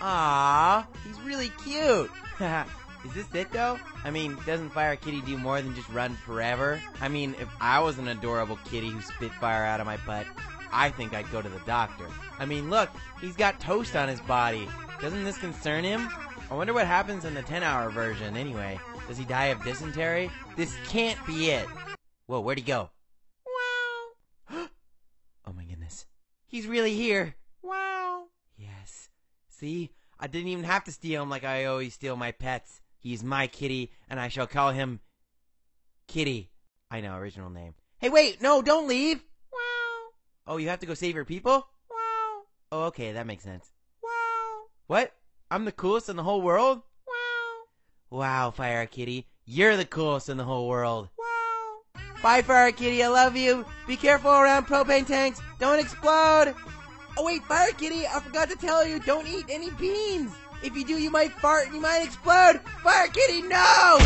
Aww, he's really cute. Is this it though? I mean, doesn't Fire Kitty do more than just run forever? I mean, if I was an adorable kitty who spit fire out of my butt, I think I'd go to the doctor. I mean, look, he's got toast on his body. Doesn't this concern him? I wonder what happens in the 10 hour version anyway. Does he die of dysentery? This can't be it. Whoa, where'd he go? Wow. oh my goodness. He's really here. See? I didn't even have to steal him like I always steal my pets. He's my kitty, and I shall call him Kitty. I know, original name. Hey, wait, no, don't leave. Wow. Oh, you have to go save your people? Wow. Oh, okay, that makes sense. Wow. What? I'm the coolest in the whole world? Wow. Wow, Fire Kitty, you're the coolest in the whole world. Wow. Bye, Fire Kitty, I love you. Be careful around propane tanks. Don't explode. Oh wait, Fire Kitty, I forgot to tell you, don't eat any beans. If you do, you might fart and you might explode. Fire Kitty, no!